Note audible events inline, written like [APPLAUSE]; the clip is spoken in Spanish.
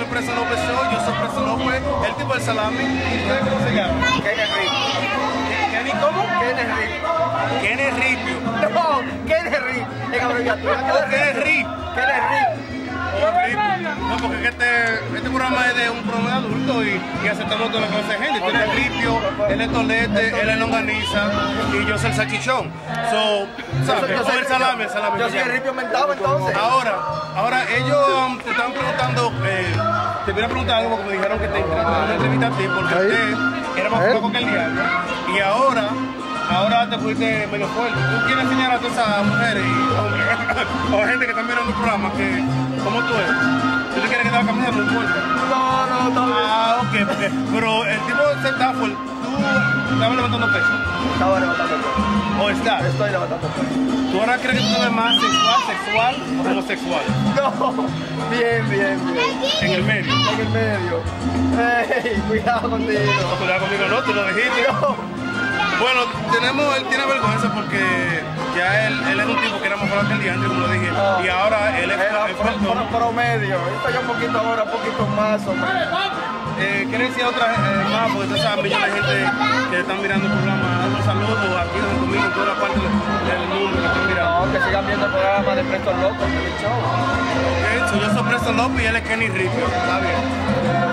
el Preso López Show, yo soy Preso López, el tipo del salami. ¿Y usted cómo se llama? Kenny Ripio. ¿Kenny cómo? Kenny Ripio. Kenny Ripio. No, Kenny Ripio. Es abreviatura. Kenny Ripio. Rip. No, porque es que este, este programa es de un programa de adulto y, y aceptamos toda la clase de gente. Tú eres Ripio, él es Tolete, él es Longaniza y yo soy el salchichón. So, ¿sabes? Yo soy- el salami, el salami. Yo soy el Ripio mentado entonces. Ahora, ahora ellos um, te están preguntando, eh, te voy a preguntar algo porque me dijeron que te intentaron entrevistar a ti porque usted era más flojo que el diablo y ahora, ahora te fuiste medio fuerte. ¿Tú quieres enseñar a todas esas mujeres y hombres [LAUGHS] o a gente que están mirando el programa que, ¿cómo tú eres? ¿Tú te quieres quedar caminando? No importa. No, no, está bien. Ah, ok, porque, [LAUGHS] pero el tipo de está fuerte, tú estabas levantando peso Estaba levantando. O estás. Estoy levantando. ¿Tú ahora crees que tú te ves más sexual, sexual o homosexual? No. Bien, bien, bien. En el medio. En el medio. Ey, cuidado contigo. No, cuidado conmigo, no, tú lo dijiste. No. Bueno, tenemos, él tiene vergüenza porque ya él, él era un tipo que era más fuerte que el día antes, como lo dije, Ah. y ahora él es, es pro- promedio. Estoy ya un poquito ahora, un poquito más. hombre. Eh, ¿Quieres decir otra eh, más? Porque tú sabes, millones de gente que están mirando el programa, dando saludos aquí en conmigo, en toda la parte del, mundo que están mirando. No, que sigan viendo el programa de Presto Loco, el show. Ok, yo soy Presto López y él es Kenny Ripio. Está bien.